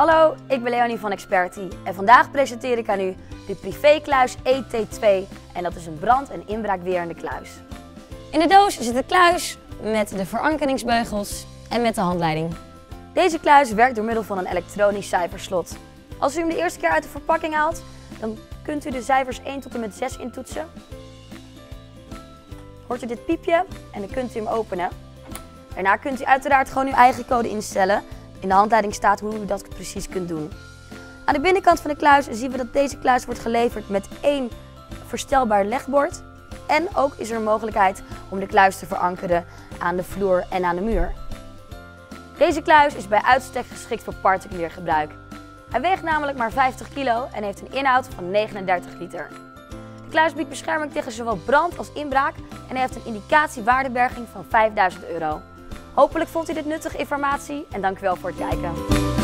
Hallo, ik ben Leonie van Experti en vandaag presenteer ik aan u de privékluis ET2 en dat is een brand- en inbraakwerende kluis. In de doos zit de kluis met de verankeringsbeugels en met de handleiding. Deze kluis werkt door middel van een elektronisch cijferslot. Als u hem de eerste keer uit de verpakking haalt, dan kunt u de cijfers 1 tot en met 6 intoetsen. Hoort u dit piepje en dan kunt u hem openen. Daarna kunt u uiteraard gewoon uw eigen code instellen. In de handleiding staat hoe u dat precies kunt doen. Aan de binnenkant van de kluis zien we dat deze kluis wordt geleverd met één verstelbaar legbord. En ook is er een mogelijkheid om de kluis te verankeren aan de vloer en aan de muur. Deze kluis is bij uitstek geschikt voor particulier gebruik. Hij weegt namelijk maar 50 kilo en heeft een inhoud van 39 liter. De kluis biedt bescherming tegen zowel brand als inbraak en heeft een indicatie waardeberging van 5000 euro. Hopelijk vond u dit nuttige informatie en dank u wel voor het kijken.